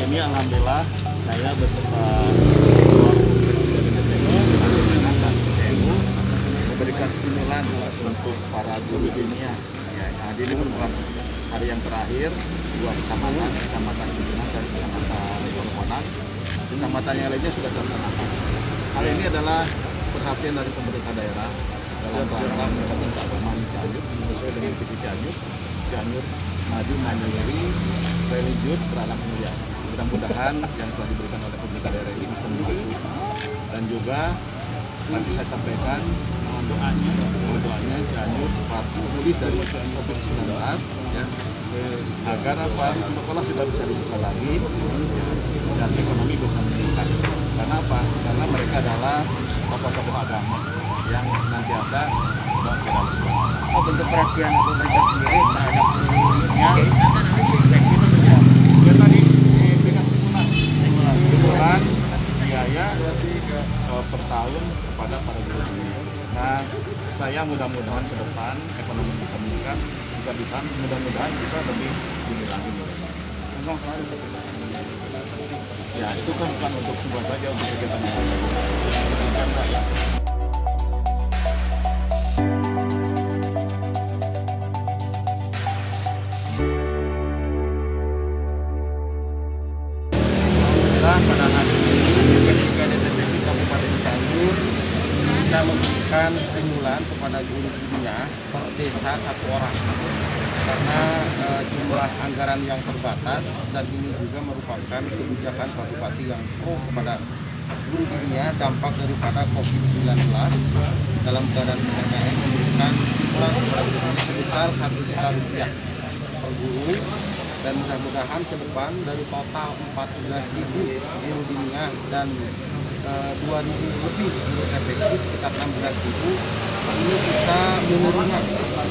ini alhamdulillah saya beserta memberikan stimulan untuk para guru dunia. Ya, nah, ini merupakan hari yang terakhir dua kecamatan, kecamatan Cipinang dan kecamatan Lormonang. Kecamatan yang lainnya sudah terlaksanakan. Hal ini adalah perhatian dari pemerintah daerah dalam rangka meningkatkan keagamaan di Cianjur sesuai dengan visi Cianjur, Cianjur maju mandiri, religius, beranak mulia. Mudah-mudahan yang telah diberikan oleh pemerintah daerah ini bisa membantu. Dan juga nanti saya sampaikan mohon doanya, mohon doanya Cianjur cepat pulih dari COVID-19 ya agar apa sekolah sudah bisa dibuka lagi ya, dan ekonomi bisa meningkat. Karena apa? Karena mereka adalah tokoh-tokoh agama yang senantiasa berdoa Oh, bentuk perhatian pemerintah sendiri terhadap dunia Ya tadi eh, bebas stimulan, stimulan biaya eh, per tahun kepada para guru ini. Saya mudah-mudahan ke depan ekonomi bisa meningkat, bisa bisa mudah-mudahan bisa lebih tinggi lagi. Ya itu kan bukan untuk sebuah saja untuk kegiatan. Alhamdulillah pada hari ini ketika DPPD Kabupaten Cianjur bisa memberikan stimulan kepada guru gurunya per desa satu orang. Karena eh, jumlah anggaran yang terbatas dan ini juga merupakan kebijakan Pak Bupati yang pro kepada guru gurunya dampak daripada COVID-19 dalam keadaan PPKM memberikan stimulan sebesar satu juta rupiah per guru. Dan mudah-mudahan ke depan dari total 14.000 guru dunia dan eh, 2.000 lebih guru efektif sekitar 16.000 ini bisa menerima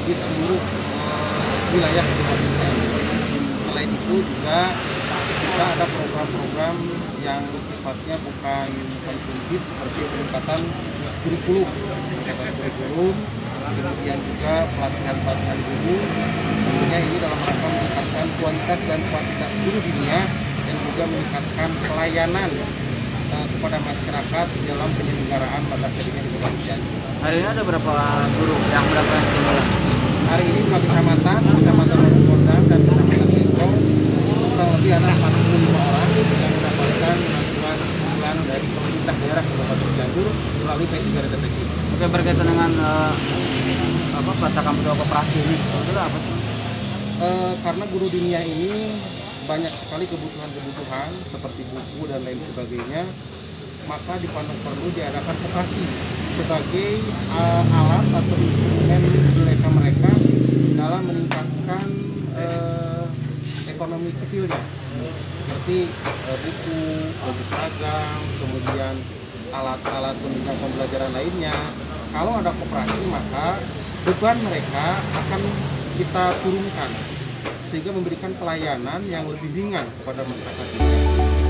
di seluruh eh, wilayah kabupaten. Selain itu juga kita ada program-program yang sifatnya bukan konsumtif seperti peningkatan kurikulum, peningkatan kurikulum, kemudian juga pelatihan-pelatihan guru tentunya ini dalam rangka meningkatkan kualitas dan kuantitas guru dunia dan juga meningkatkan pelayanan kepada masyarakat dalam penyelenggaraan mata kuliah di Kabupaten Cianjur. Hari ini ada berapa guru yang mendapatkan stimulan? Hari ini dua kecamatan, kecamatan Kondang dan kecamatan Lekong, kurang lebih ada 45 orang yang mendapatkan bantuan stimulan dari pemerintah daerah Kabupaten Cianjur melalui P3 DPP. Oke berkaitan dengan eh, apa pelaksanaan budaya koperasi ini sebetulnya apa sih? Eh, karena guru dunia ini banyak sekali kebutuhan-kebutuhan seperti buku dan lain sebagainya maka dipandang perlu diadakan vokasi sebagai eh, alat atau instrumen mereka mereka dalam meningkatkan eh, ekonomi kecilnya seperti eh, buku, baju seragam, kemudian alat-alat penunjang pembelajaran lainnya. Kalau ada koperasi maka beban mereka akan kita turunkan sehingga memberikan pelayanan yang lebih ringan kepada masyarakat.